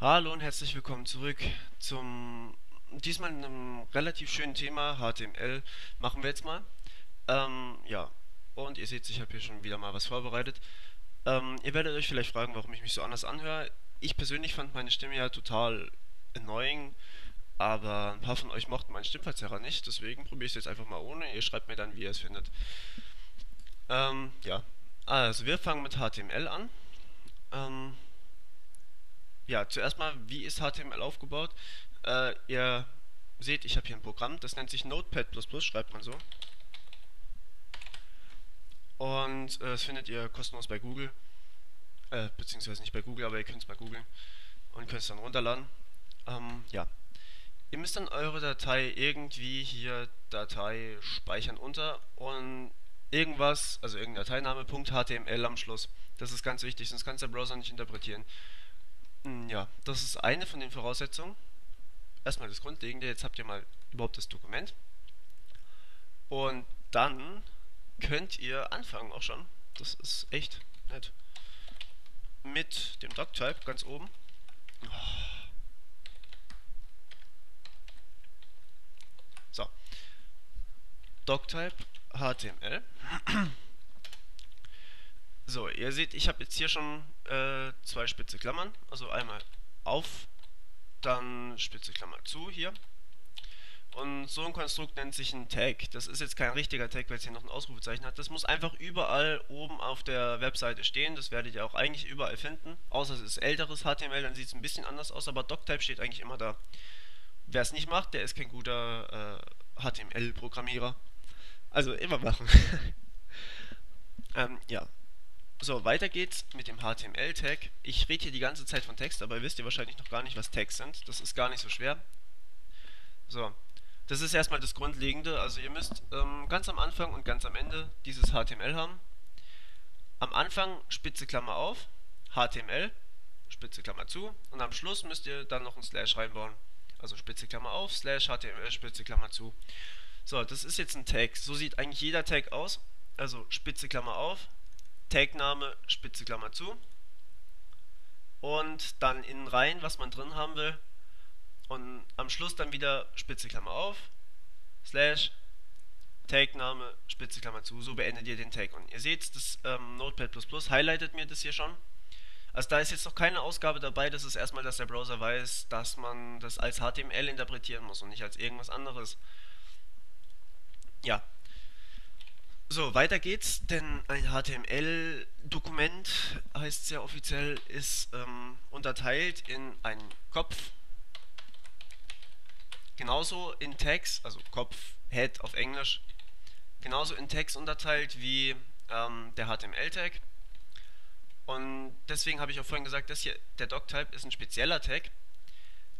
Hallo und herzlich willkommen zurück zum diesmal einem relativ schönen Thema HTML machen wir jetzt mal. Ähm, ja, und ihr seht, ich habe hier schon wieder mal was vorbereitet. Ähm, ihr werdet euch vielleicht fragen, warum ich mich so anders anhöre. Ich persönlich fand meine Stimme ja total annoying, aber ein paar von euch mochten meinen Stimmverzerrer nicht, deswegen probiere ich es jetzt einfach mal ohne. Ihr schreibt mir dann, wie ihr es findet. Ähm, ja, also wir fangen mit HTML an. Ähm, ja, zuerst mal, wie ist HTML aufgebaut? Äh, ihr seht, ich habe hier ein Programm, das nennt sich Notepad++, schreibt man so. Und äh, das findet ihr kostenlos bei Google. Äh, beziehungsweise nicht bei Google, aber ihr könnt es mal googeln und könnt es dann runterladen. Ähm, ja. Ihr müsst dann eure Datei irgendwie hier Datei speichern unter und irgendwas, also irgendein Dateiname, .html am Schluss. Das ist ganz wichtig, sonst kann der Browser nicht interpretieren. Hm, ja, das ist eine von den Voraussetzungen. Erstmal das Grundlegende, jetzt habt ihr mal überhaupt das Dokument. Und dann könnt ihr anfangen auch schon. Das ist echt nett. Mit dem Doctype ganz oben. So. Doctype HTML. So, ihr seht, ich habe jetzt hier schon äh, zwei spitze Klammern. Also einmal auf, dann spitze Klammer zu hier. Und so ein Konstrukt nennt sich ein Tag. Das ist jetzt kein richtiger Tag, weil es hier noch ein Ausrufezeichen hat. Das muss einfach überall oben auf der Webseite stehen. Das werdet ihr auch eigentlich überall finden. Außer es ist älteres HTML, dann sieht es ein bisschen anders aus. Aber Doctype steht eigentlich immer da. Wer es nicht macht, der ist kein guter äh, HTML-Programmierer. Also immer machen. ähm, ja, so, weiter geht's mit dem HTML-Tag. Ich rede hier die ganze Zeit von Text, aber wisst ihr wahrscheinlich noch gar nicht, was Tags sind. Das ist gar nicht so schwer. So, das ist erstmal das Grundlegende. Also ihr müsst ähm, ganz am Anfang und ganz am Ende dieses HTML haben. Am Anfang spitze Klammer auf, HTML, spitze Klammer zu und am Schluss müsst ihr dann noch ein Slash reinbauen. Also spitze Klammer auf, Slash HTML, spitze Klammer zu. So, das ist jetzt ein Tag. So sieht eigentlich jeder Tag aus. Also spitze Klammer auf, Tagname, spitze Klammer zu und dann innen rein, was man drin haben will und am Schluss dann wieder spitze Klammer auf, slash, Tagname, spitze Klammer zu, so beendet ihr den Tag. Und ihr seht, das ähm, Notepad++ highlightet mir das hier schon. Also da ist jetzt noch keine Ausgabe dabei, das ist erstmal, dass der Browser weiß, dass man das als HTML interpretieren muss und nicht als irgendwas anderes. Ja, so, weiter geht's, denn ein HTML-Dokument, heißt sehr offiziell, ist ähm, unterteilt in einen Kopf, genauso in Tags, also Kopf, Head auf Englisch, genauso in Tags unterteilt wie ähm, der HTML-Tag. Und deswegen habe ich auch vorhin gesagt, das hier, der Doctype ist ein spezieller Tag,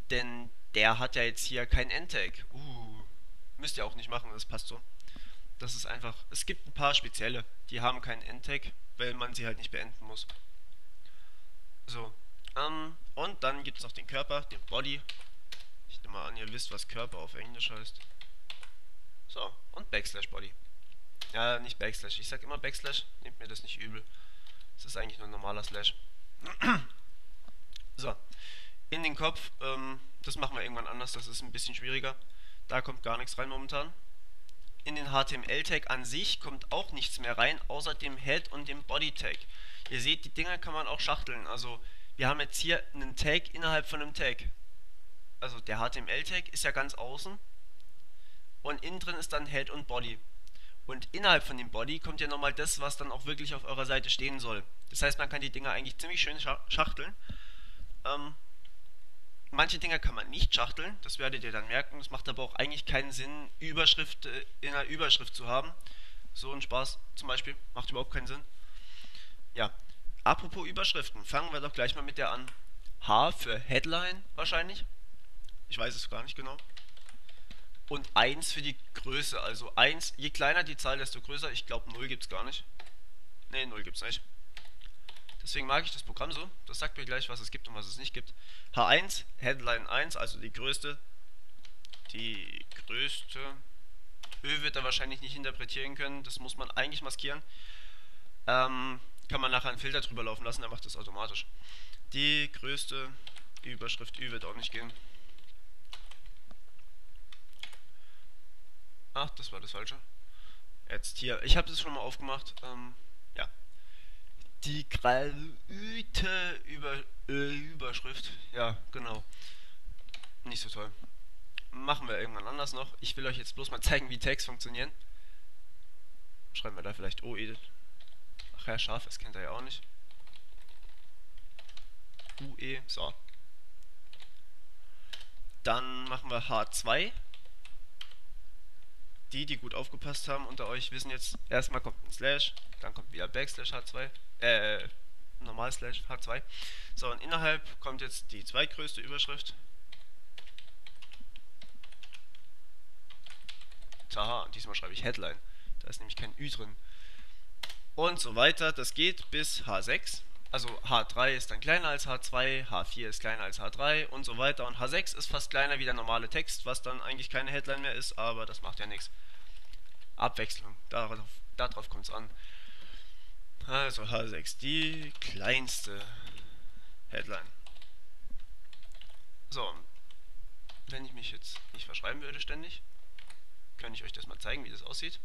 denn der hat ja jetzt hier kein Endtag. Uh, müsst ihr auch nicht machen, das passt so. Das ist einfach, es gibt ein paar spezielle, die haben keinen Endtag, weil man sie halt nicht beenden muss. So, ähm, und dann gibt es noch den Körper, den Body. Ich nehme mal an, ihr wisst, was Körper auf Englisch heißt. So, und Backslash Body. Ja, nicht Backslash, ich sag immer Backslash, nehmt mir das nicht übel. Das ist eigentlich nur ein normaler Slash. so, in den Kopf, ähm, das machen wir irgendwann anders, das ist ein bisschen schwieriger. Da kommt gar nichts rein momentan in den HTML-Tag an sich kommt auch nichts mehr rein, außer dem Head und dem Body-Tag. Ihr seht, die Dinger kann man auch schachteln. Also wir haben jetzt hier einen Tag innerhalb von einem Tag. Also der HTML-Tag ist ja ganz außen und innen drin ist dann Head und Body. Und innerhalb von dem Body kommt ja nochmal das, was dann auch wirklich auf eurer Seite stehen soll. Das heißt, man kann die Dinger eigentlich ziemlich schön schachteln. Ähm, Manche Dinger kann man nicht schachteln, das werdet ihr dann merken. Es macht aber auch eigentlich keinen Sinn, Überschrift äh, in einer Überschrift zu haben. So ein Spaß zum Beispiel, macht überhaupt keinen Sinn. Ja, apropos Überschriften, fangen wir doch gleich mal mit der an. H für Headline wahrscheinlich. Ich weiß es gar nicht genau. Und 1 für die Größe, also 1, je kleiner die Zahl, desto größer. Ich glaube 0 gibt es gar nicht. Ne, 0 gibt es nicht. Deswegen mag ich das Programm so. Das sagt mir gleich, was es gibt und was es nicht gibt. H1, Headline 1, also die größte. Die größte. Ö wird er wahrscheinlich nicht interpretieren können. Das muss man eigentlich maskieren. Ähm, kann man nachher einen Filter drüber laufen lassen, der macht das automatisch. Die größte Überschrift Ü wird auch nicht gehen. Ach, das war das Falsche. Jetzt hier. Ich habe es schon mal aufgemacht. Ähm, ja. Die Graüte über, äh, Überschrift. Ja, genau. Nicht so toll. Machen wir irgendwann anders noch. Ich will euch jetzt bloß mal zeigen, wie Tags funktionieren. Schreiben wir da vielleicht OE. Ach ja, scharf, das kennt er ja auch nicht. UE, so. Dann machen wir H2. Die, die gut aufgepasst haben unter euch, wissen jetzt, erstmal kommt ein Slash, dann kommt wieder Backslash H2, äh, normal Slash H2. So, und innerhalb kommt jetzt die zweitgrößte Überschrift. Haha, diesmal schreibe ich Headline. Da ist nämlich kein Ü drin. Und so weiter. Das geht bis H6. Also H3 ist dann kleiner als H2, H4 ist kleiner als H3 und so weiter. Und H6 ist fast kleiner wie der normale Text, was dann eigentlich keine Headline mehr ist, aber das macht ja nichts. Abwechslung, darauf, darauf kommt es an. Also H6, die kleinste Headline. So, wenn ich mich jetzt nicht verschreiben würde ständig, kann ich euch das mal zeigen, wie das aussieht.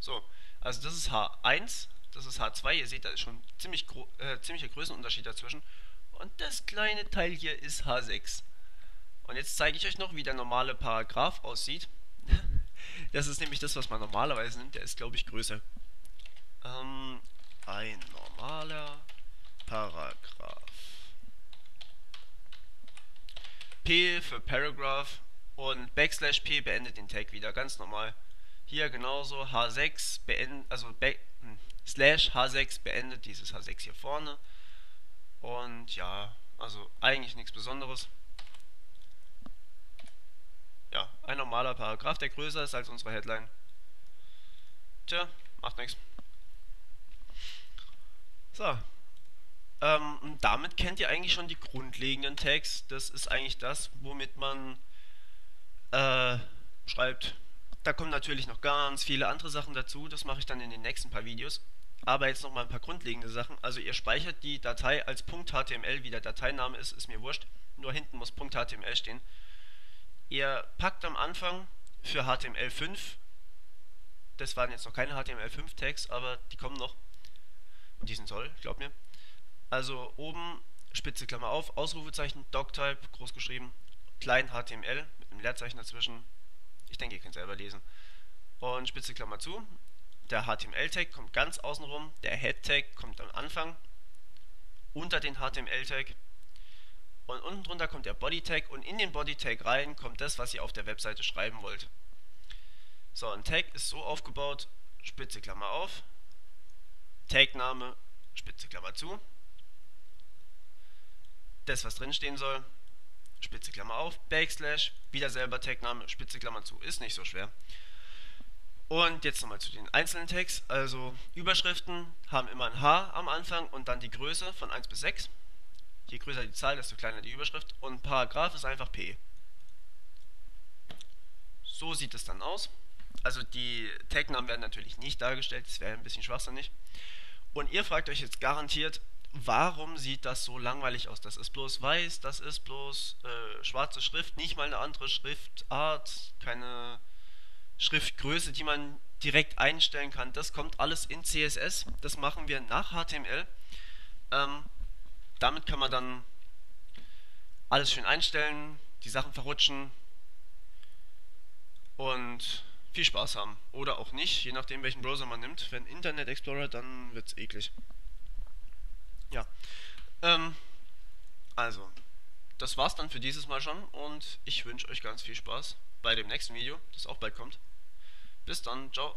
So, also das ist H1, das ist H2, ihr seht, da ist schon ziemlich äh, ziemlicher Größenunterschied dazwischen. Und das kleine Teil hier ist H6. Und jetzt zeige ich euch noch, wie der normale Paragraph aussieht. das ist nämlich das, was man normalerweise nimmt, der ist, glaube ich, größer. Ähm, ein normaler Paragraph. P für Paragraph und Backslash P beendet den Tag wieder, ganz normal. Hier genauso H6 beendet, also back, hm, Slash H6 beendet dieses H6 hier vorne. Und ja, also eigentlich nichts Besonderes. Ja, ein normaler Paragraph, der größer ist als unsere Headline. Tja, macht nichts. So. Ähm, damit kennt ihr eigentlich schon die grundlegenden Tags. Das ist eigentlich das, womit man äh, schreibt. Da kommen natürlich noch ganz viele andere Sachen dazu, das mache ich dann in den nächsten paar Videos. Aber jetzt nochmal ein paar grundlegende Sachen. Also ihr speichert die Datei als .html, wie der Dateiname ist, ist mir wurscht. Nur hinten muss .html stehen. Ihr packt am Anfang für HTML5, das waren jetzt noch keine HTML5-Tags, aber die kommen noch. Und die sind toll, glaub mir. Also oben Spitze Klammer auf, Ausrufezeichen, Doctype, groß geschrieben, klein HTML mit einem Leerzeichen dazwischen. Ich denke, ihr könnt selber lesen. Und Spitze Klammer zu. Der HTML-Tag kommt ganz außenrum. Der Head-Tag kommt am Anfang. Unter den HTML-Tag. Und unten drunter kommt der Body-Tag. Und in den Body-Tag rein kommt das, was ihr auf der Webseite schreiben wollt. So, ein Tag ist so aufgebaut. Spitze Klammer auf. Tagname, Spitze Klammer zu. Das, was drinstehen soll, Spitze Klammer auf, Backslash, wieder selber Tagname, Spitze Klammer zu. Ist nicht so schwer. Und jetzt nochmal zu den einzelnen Tags. Also Überschriften haben immer ein H am Anfang und dann die Größe von 1 bis 6. Je größer die Zahl, desto kleiner die Überschrift. Und Paragraph ist einfach P. So sieht es dann aus. Also die Tagnamen werden natürlich nicht dargestellt, das wäre ein bisschen schwachsinnig. Und ihr fragt euch jetzt garantiert, warum sieht das so langweilig aus? Das ist bloß weiß, das ist bloß äh, schwarze Schrift, nicht mal eine andere Schriftart, keine Schriftgröße, die man direkt einstellen kann. Das kommt alles in CSS, das machen wir nach HTML. Ähm, damit kann man dann alles schön einstellen, die Sachen verrutschen und viel Spaß haben. Oder auch nicht, je nachdem welchen Browser man nimmt. Wenn Internet Explorer, dann wird es eklig. Ja. Ähm, also, das war's dann für dieses Mal schon und ich wünsche euch ganz viel Spaß bei dem nächsten Video, das auch bald kommt. Bis dann, ciao.